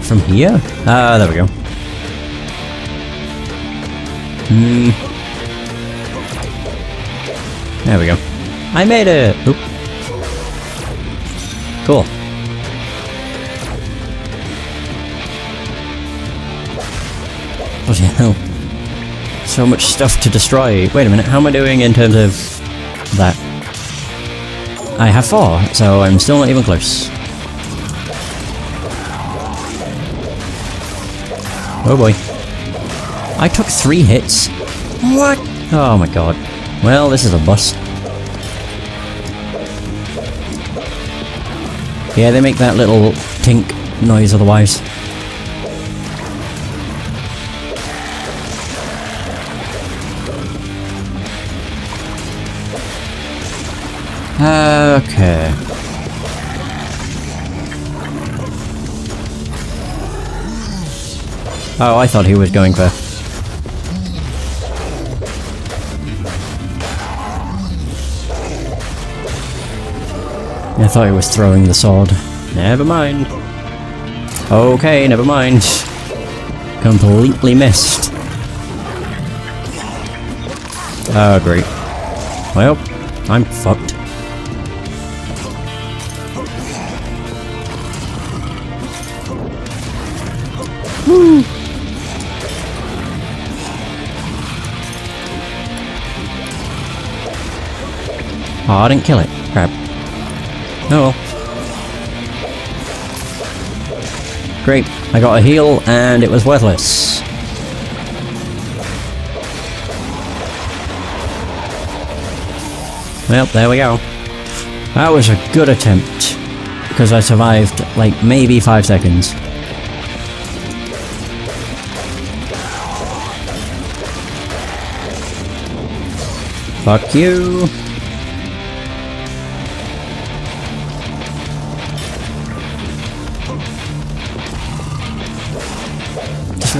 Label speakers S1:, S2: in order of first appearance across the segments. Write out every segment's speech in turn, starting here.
S1: it from here? Ah, there we go. Hmm. There we go. I made it! Oop. Cool. Bloody hell. So much stuff to destroy. Wait a minute, how am I doing in terms of that? I have four, so I'm still not even close. Oh boy. I took three hits. What? Oh my god. Well, this is a bust. Yeah, they make that little tink noise otherwise. Okay. Oh, I thought he was going for... I thought he was throwing the sword. Never mind. Okay, never mind. Completely missed. Oh, great. Well, I'm fucked. Oh, I didn't kill it. Crap. Oh. Great. I got a heal and it was worthless. Well, there we go. That was a good attempt. Because I survived, like, maybe five seconds. Fuck you!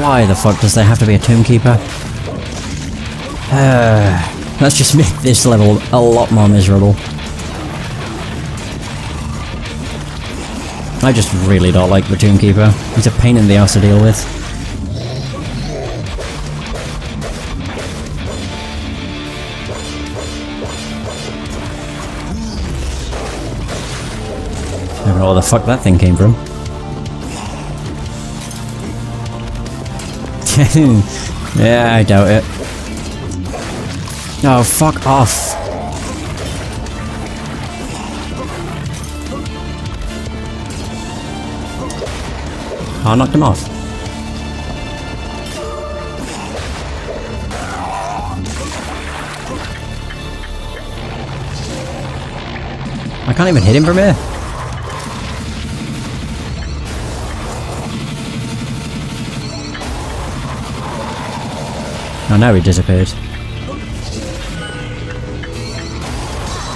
S1: Why the fuck does there have to be a Tomb Keeper? Uh, let's just make this level a lot more miserable. I just really don't like the Tomb Keeper. He's a pain in the ass to deal with. I don't know where the fuck that thing came from. yeah, I doubt it. Oh, fuck off. Oh, I knocked him off. I can't even hit him from here. Oh, now he disappeared.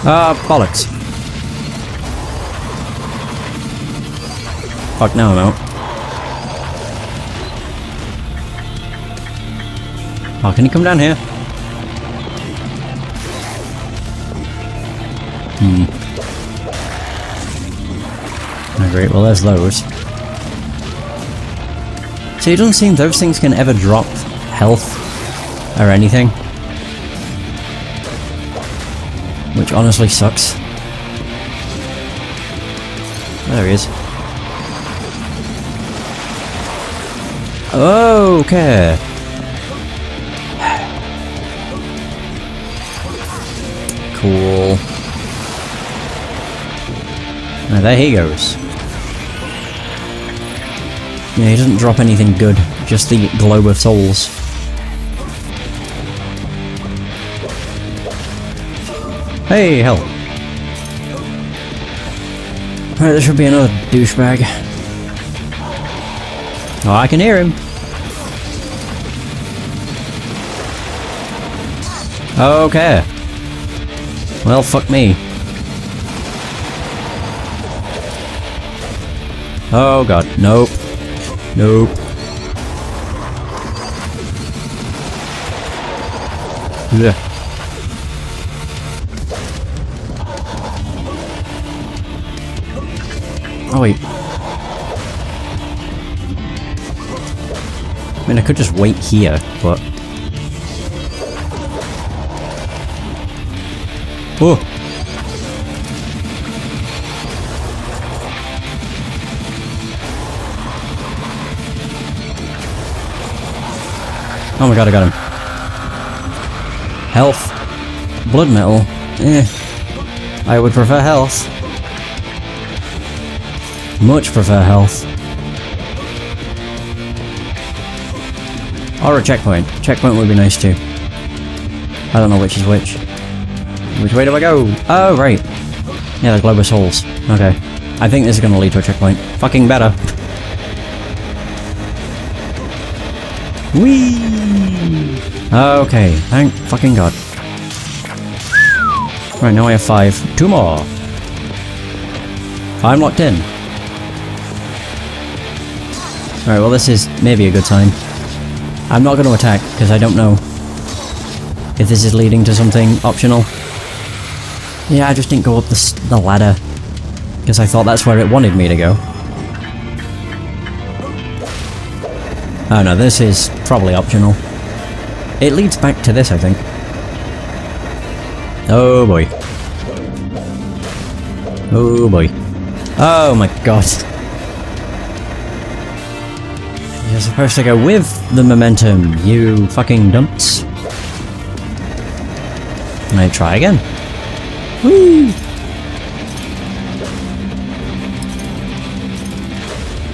S1: Ah, bollocks. Fuck, now I'm out. Oh, can you come down here? Hmm. Oh, great, well there's those. So it doesn't seem those things can ever drop health or anything. Which honestly sucks. There he is. Okay. Cool. Now there he goes. Yeah, he doesn't drop anything good, just the globe of souls. Hey, hell. Alright, there should be another douchebag. Oh, I can hear him. Okay. Well, fuck me. Oh god, nope. Nope. Yeah. Oh wait. I mean, I could just wait here, but... Oh! Oh my god, I got him. Health. Blood metal. Eh. I would prefer health. Much prefer health. Or a checkpoint. Checkpoint would be nice too. I don't know which is which. Which way do I go? Oh, right. Yeah, the globe of souls. Okay. I think this is gonna lead to a checkpoint. Fucking better. Whee! Okay, thank fucking god. Right, now I have five. Two more. I'm locked in. Alright, well this is maybe a good sign. I'm not going to attack, because I don't know if this is leading to something optional. Yeah, I just didn't go up the, the ladder, because I thought that's where it wanted me to go. Oh no, this is probably optional. It leads back to this, I think. Oh boy. Oh boy. Oh my god. You're supposed to go with the momentum, you fucking. Can I try again? Whee!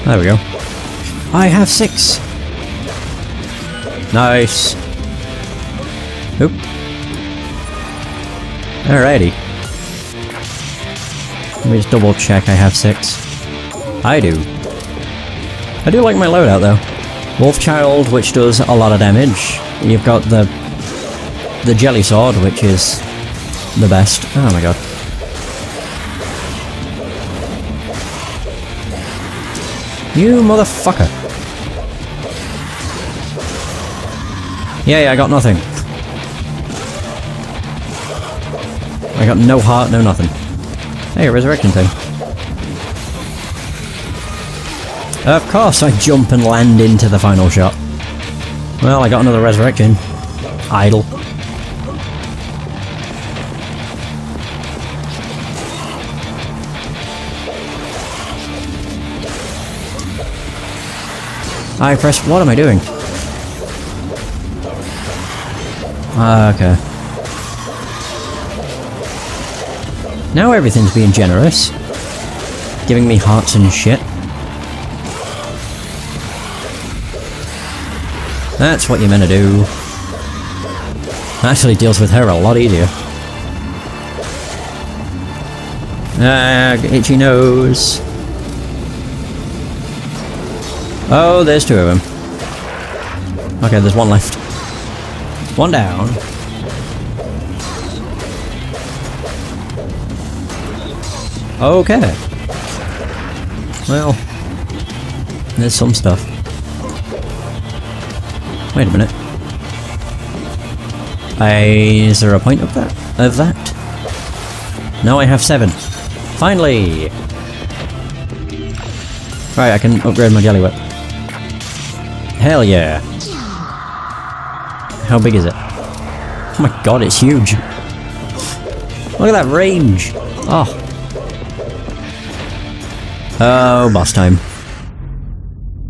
S1: There we go. I have six! Nice! Oop. Alrighty. Let me just double check I have six. I do. I do like my loadout though. Wolfchild, which does a lot of damage. You've got the the Jelly Sword, which is the best. Oh my god. You motherfucker. Yeah, yeah, I got nothing. I got no heart, no nothing. Hey, resurrection thing. Of course I jump and land into the final shot. Well, I got another resurrection. Idle. I press... What am I doing? Ah, okay. Now everything's being generous. Giving me hearts and shit. That's what you're meant to do. Actually deals with her a lot easier. Ah, itchy nose. Oh, there's two of them. Okay, there's one left. One down. Okay. Well, there's some stuff. Wait a minute. I, is there a point of that? Of that? Now I have seven. Finally! Right, I can upgrade my jelly whip. Hell yeah. How big is it? Oh my god, it's huge. Look at that range. Oh. Oh, boss time.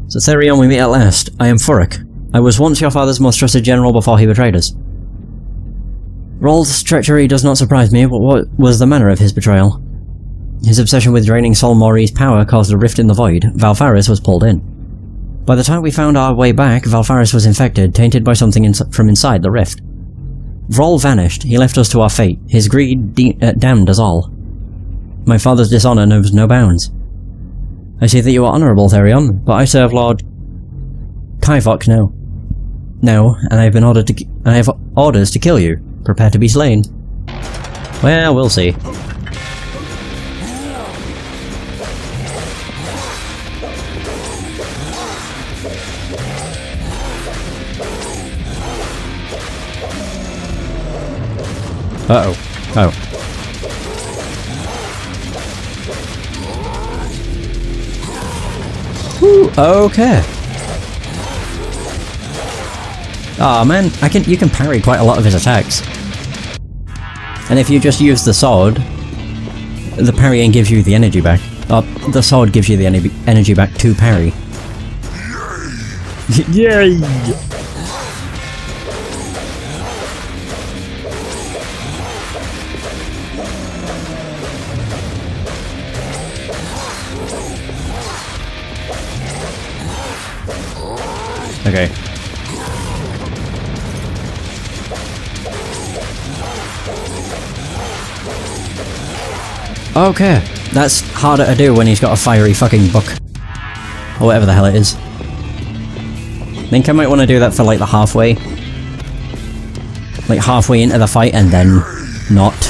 S1: So Therion, we meet at last. I am Furik. I was once your father's most trusted general before he betrayed us. Vrol's treachery does not surprise me, but what was the manner of his betrayal? His obsession with draining Sol Mori's power caused a rift in the void. Valfaris was pulled in. By the time we found our way back, Valfaris was infected, tainted by something ins from inside the rift. Vrol vanished, he left us to our fate, his greed uh, damned us all. My father's dishonour knows no bounds. I see that you are honourable, Therion, but I serve Lord... Kaivok now. No, and I have been ordered to- I have orders to kill you. Prepare to be slain. Well, we'll see. Uh-oh. Oh. Okay. Oh man, I can you can parry quite a lot of his attacks. And if you just use the sword, the parrying gives you the energy back. Oh, the sword gives you the energy back to parry. Yay! Okay, that's harder to do when he's got a fiery fucking book. Or whatever the hell it is. I think I might want to do that for like the halfway. Like halfway into the fight and then not.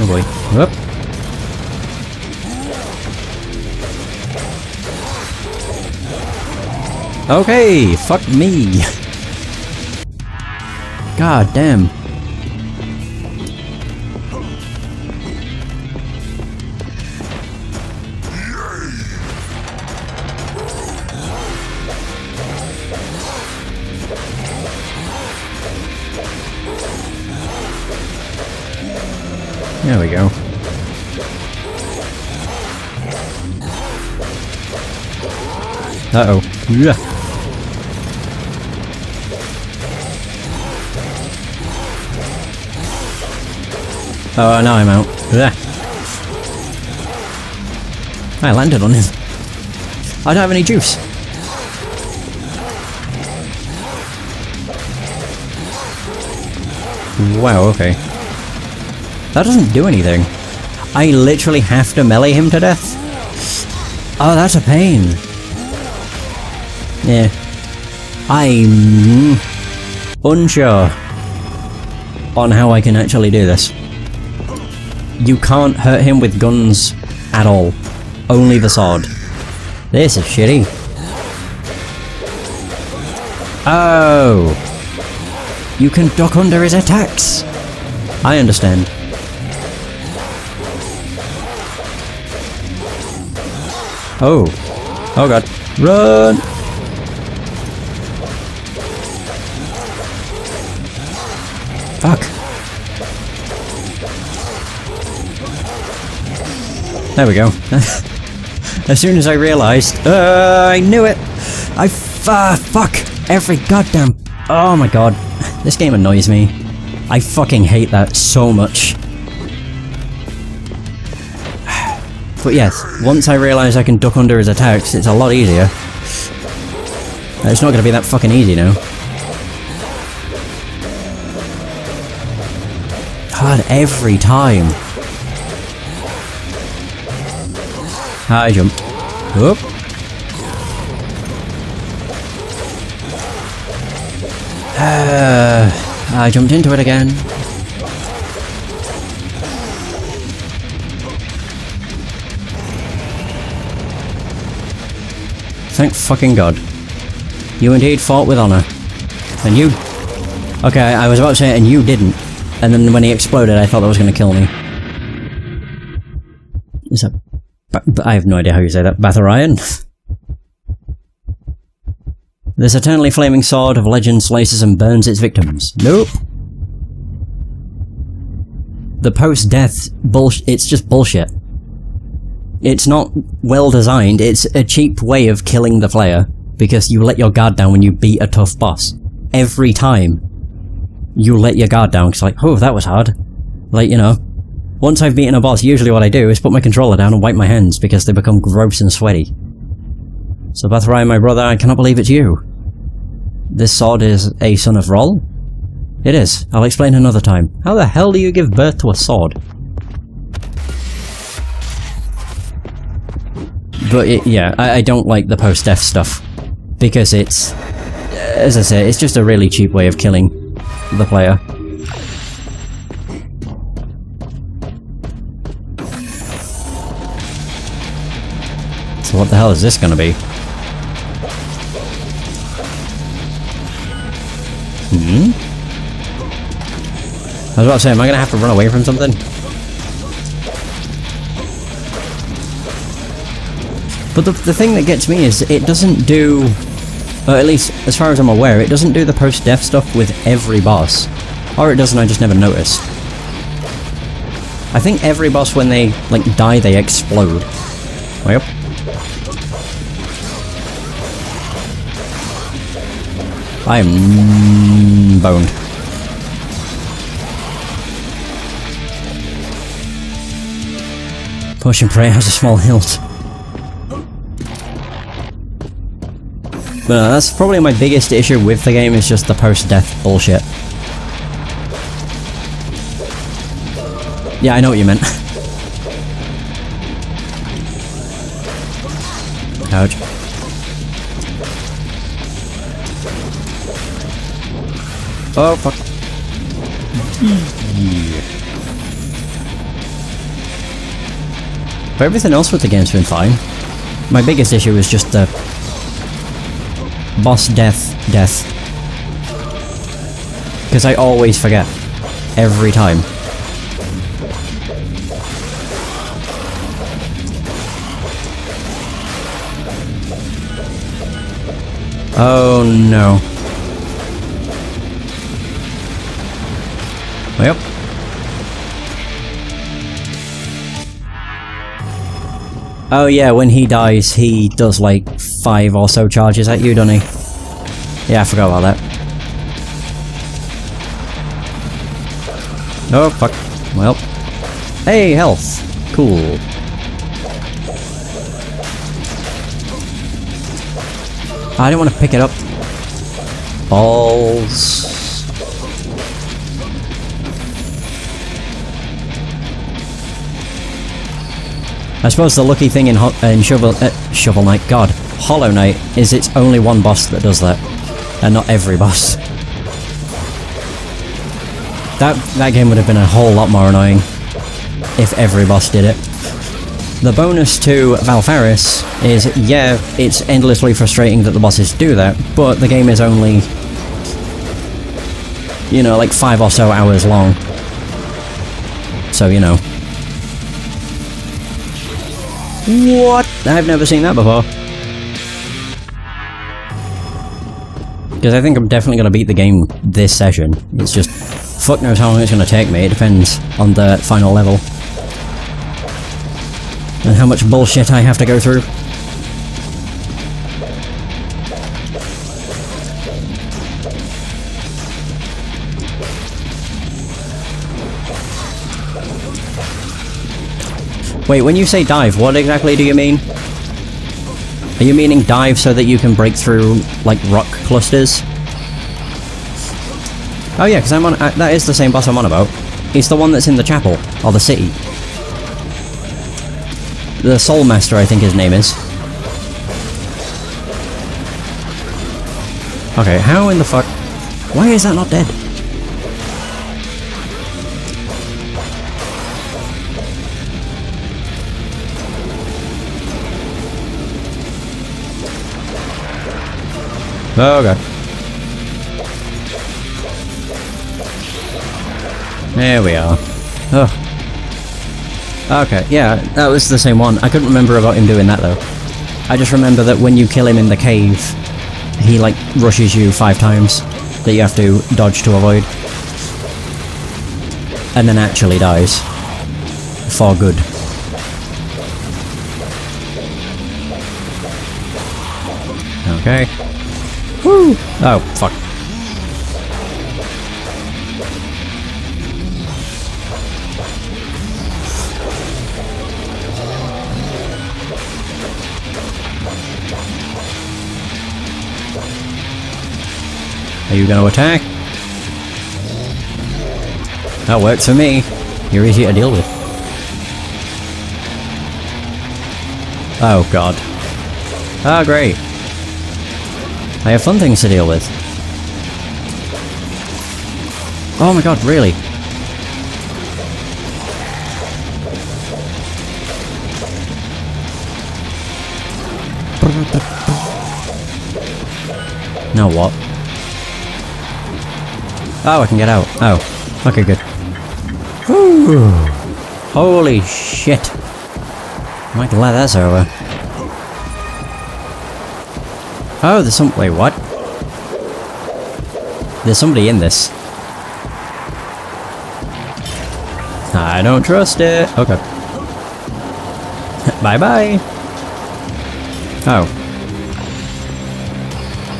S1: Oh boy. Whoop. Okay, fuck me. God damn. Uh-oh. Yeah. Oh, now I'm out. Yeah. I landed on him. I don't have any juice. Wow, okay. That doesn't do anything. I literally have to melee him to death? Oh, that's a pain. Yeah. I'm unsure on how I can actually do this. You can't hurt him with guns at all. Only the sword. This is shitty. Oh! You can duck under his attacks! I understand. Oh. Oh god. Run! There we go. as soon as I realised, uh, I knew it! I uh, fuck! Every goddamn... Oh my god. This game annoys me. I fucking hate that so much. But yes, once I realise I can duck under his attacks, it's a lot easier. It's not gonna be that fucking easy now. God, every time. High jump. Whoop. Uh, I jumped into it again. Thank fucking god. You indeed fought with honor. And you... Okay, I was about to say, and you didn't. And then when he exploded, I thought that was going to kill me. Is that... I have no idea how you say that. Bathorion? this eternally flaming sword of legend slices and burns its victims. Nope. The post-death bullshit- it's just bullshit. It's not well designed, it's a cheap way of killing the player, because you let your guard down when you beat a tough boss. Every time. You let your guard down, it's like, oh, that was hard. Like, you know. Once I've beaten a boss, usually what I do is put my controller down and wipe my hands, because they become gross and sweaty. So Bathorion, my brother, I cannot believe it's you. This sword is a son of Vrol? It is. I'll explain another time. How the hell do you give birth to a sword? But it, yeah, I, I, don't like the post-death stuff. Because it's, as I say, it's just a really cheap way of killing the player. So what the hell is this gonna be? Hmm? I was about to say, am I gonna have to run away from something? But the, the thing that gets me is it doesn't do, or at least as far as I'm aware, it doesn't do the post-death stuff with every boss. Or it doesn't, I just never noticed. I think every boss when they, like, die, they explode. Way I am boned. Potion pray has a small hilt. But uh, that's probably my biggest issue with the game is just the post-death bullshit. Yeah, I know what you meant. Ouch. Oh, fuck. But everything else with the game's been fine. My biggest issue is just the boss death death. Because I always forget. Every time. Oh no. Oh yeah, when he dies, he does like five or so charges at you, doesn't he? Yeah, I forgot about that. Oh, fuck. Well. Hey, health! Cool. I didn't want to pick it up. Balls. I suppose the lucky thing in, Ho in Shovel, uh, Shovel Knight, God, Hollow Knight, is it's only one boss that does that. And not every boss. That, that game would have been a whole lot more annoying if every boss did it. The bonus to Valfaris is, yeah, it's endlessly frustrating that the bosses do that, but the game is only, you know, like five or so hours long. So, you know. What? I've never seen that before. Because I think I'm definitely going to beat the game this session. It's just, fuck knows how long it's going to take me, it depends on the final level. And how much bullshit I have to go through. Wait, when you say dive, what exactly do you mean? Are you meaning dive so that you can break through, like, rock clusters? Oh yeah, because I'm on- uh, that is the same boss I'm on about. He's the one that's in the chapel, or the city. The Soul Master, I think his name is. Okay, how in the fuck... Why is that not dead? God. There we are. Oh. Okay, yeah, that was the same one. I couldn't remember about him doing that though. I just remember that when you kill him in the cave, he like rushes you five times that you have to dodge to avoid. And then actually dies. For good. Okay. Oh, fuck. Are you gonna attack? That works for me. You're easy to deal with. Oh god. Oh great. I have fun things to deal with. Oh my god, really? Now what? Oh, I can get out. Oh. Okay, good. Holy shit. I'm glad that's over. Oh, there's some- wait, what? There's somebody in this. I don't trust it. Okay. Bye-bye. Oh.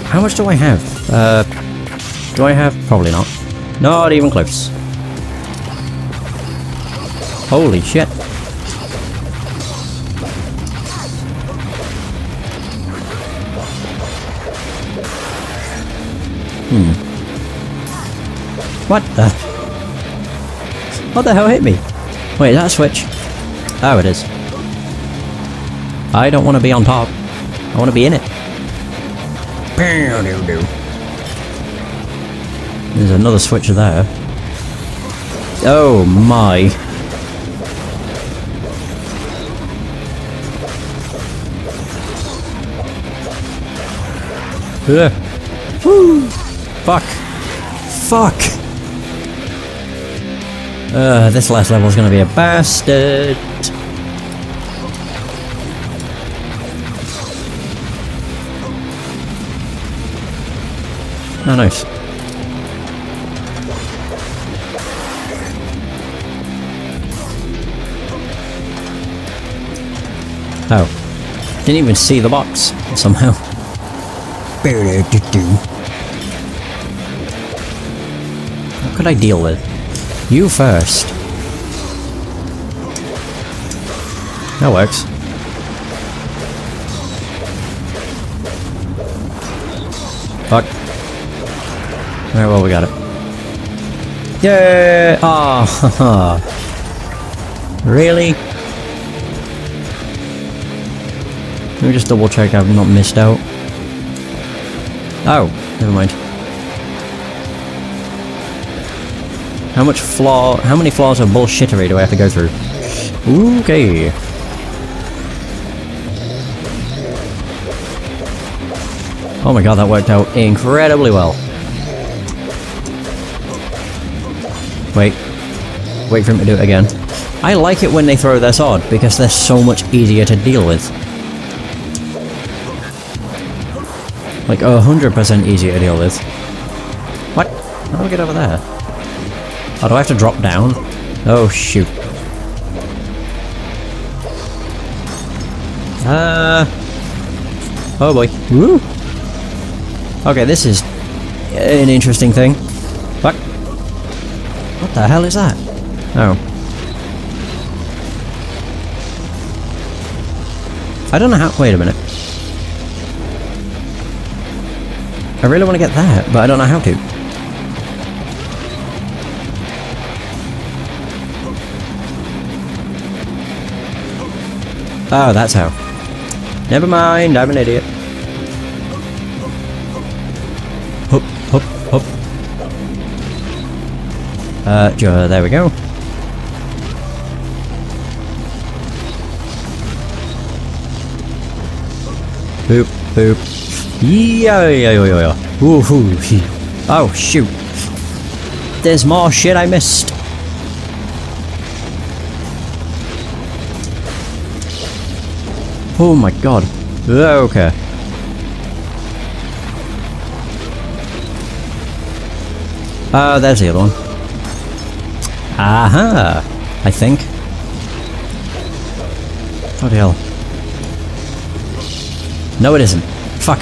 S1: How much do I have? Uh, do I have? Probably not. Not even close. Holy shit. Hmm. What the? What the hell hit me? Wait, that switch? Oh, it is. I don't want to be on top. I want to be in it. There's another switch there. Oh my. Ugh. Woo! Fuck. Fuck! Uh, this last level is gonna be a bastard. Oh, nice. Oh. Didn't even see the box, somehow. Could I deal with? You first. That works. Fuck. Alright, well, we got it. Yay! Ah, Really? Let me just double check I've not missed out. Oh, never mind. How much flaw- how many flaws of bullshittery do I have to go through? Okay. Oh my god, that worked out incredibly well. Wait. Wait for him to do it again. I like it when they throw their sword, because they're so much easier to deal with. Like, a hundred percent easier to deal with. What? How do I get over there? Oh, do I have to drop down? Oh, shoot. Uh... Oh boy. Woo! Okay, this is an interesting thing. What? What the hell is that? Oh. I don't know how- wait a minute. I really want to get that, but I don't know how to. Oh, that's how. Never mind, I'm an idiot. Hup, hup, hup. Uh, there we go. Boop, boop. Yeah, yeah, yeah, yeah. Woohoo. Oh, shoot. There's more shit I missed. Oh my god. Okay. Uh, there's the other one. Aha! I think. The hell? No, it isn't. Fuck.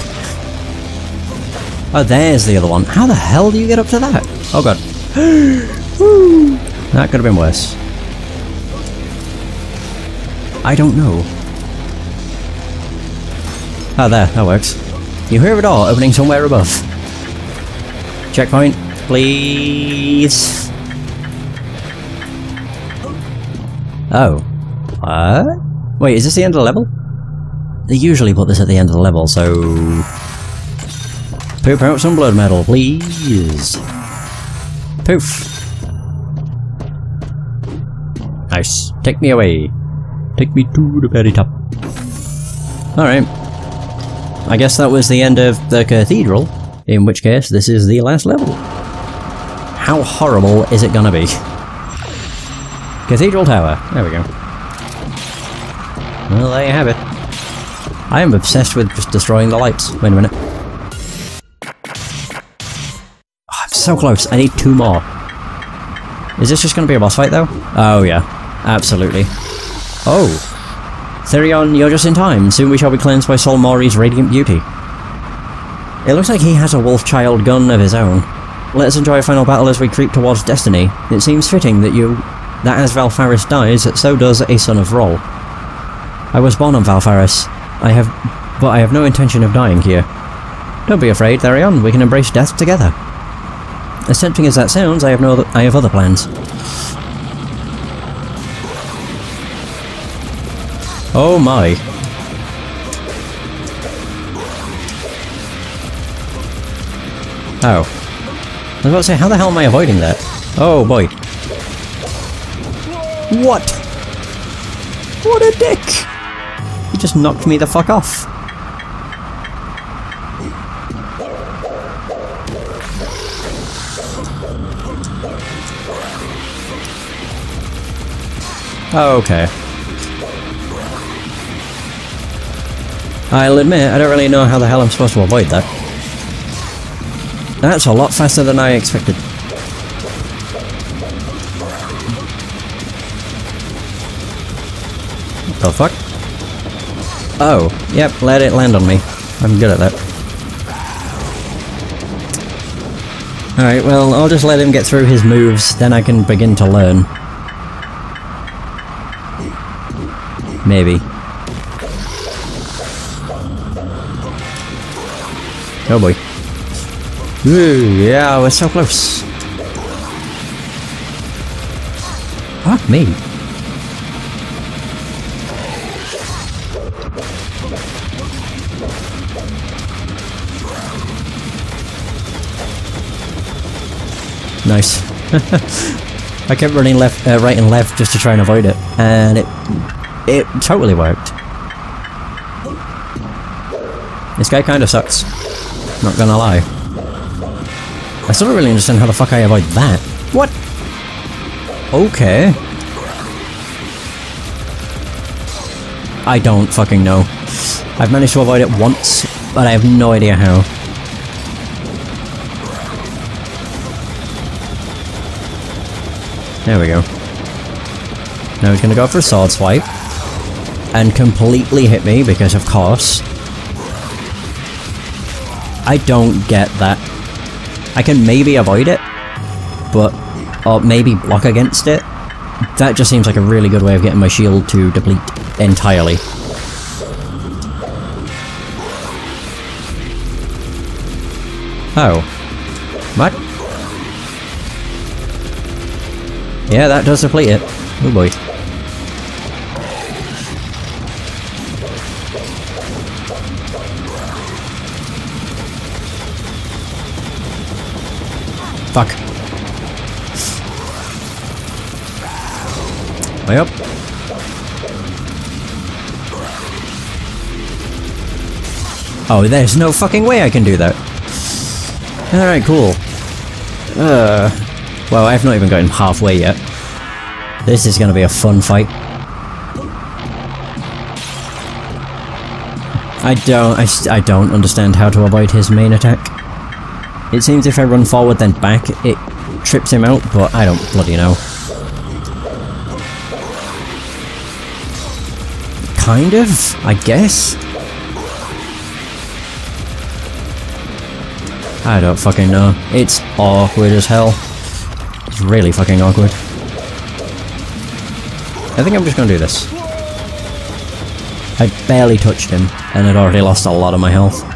S1: Oh, there's the other one. How the hell do you get up to that? Oh god. that could have been worse. I don't know. Oh, there. That works. You hear a door opening somewhere above. Checkpoint, please. Oh. What? Wait, is this the end of the level? They usually put this at the end of the level, so... Poop out some blood metal, please. Poof. Nice. Take me away. Take me to the very top. Alright. I guess that was the end of the cathedral, in which case this is the last level. How horrible is it gonna be? Cathedral Tower. There we go. Well, there you have it. I am obsessed with just destroying the lights. Wait a minute. Oh, I'm so close. I need two more. Is this just going to be a boss fight, though? Oh, yeah. Absolutely. Oh. Therion, you're just in time. Soon we shall be cleansed by Sol Mori's radiant beauty. It looks like he has a Wolf-Child gun of his own. Let us enjoy a final battle as we creep towards destiny. It seems fitting that you... that as Valfaris dies, so does a son of Vrol. I was born on Valfaris. I have... but I have no intention of dying here. Don't be afraid, Therion. We can embrace death together. As tempting as that sounds, I have no... I have other plans. Oh my. Oh. I was about to say, how the hell am I avoiding that? Oh boy. What? What a dick! He just knocked me the fuck off. Oh, okay. I'll admit, I don't really know how the hell I'm supposed to avoid that. That's a lot faster than I expected. The fuck? Oh, yep, let it land on me. I'm good at that. Alright, well, I'll just let him get through his moves, then I can begin to learn. Maybe. Oh boy. Ooh, yeah, we're so close. Fuck me. Nice. I kept running left, uh, right and left just to try and avoid it, and it, it totally worked. This guy kinda sucks. Not gonna lie. I still don't really understand how the fuck I avoid that. What? Okay. I don't fucking know. I've managed to avoid it once, but I have no idea how. There we go. Now he's gonna go for a sword swipe. And completely hit me, because of course. I don't get that. I can maybe avoid it, but... or maybe block against it. That just seems like a really good way of getting my shield to deplete entirely. Oh. What? Yeah, that does deplete it. Oh boy. Fuck. Way up. Oh, there's no fucking way I can do that. Alright, cool. Uh, well, I've not even gotten halfway yet. This is gonna be a fun fight. I don't, I, I don't understand how to avoid his main attack. It seems if I run forward then back, it trips him out, but I don't bloody know. Kind of, I guess? I don't fucking know. It's awkward as hell. It's really fucking awkward. I think I'm just gonna do this. I barely touched him, and had already lost a lot of my health.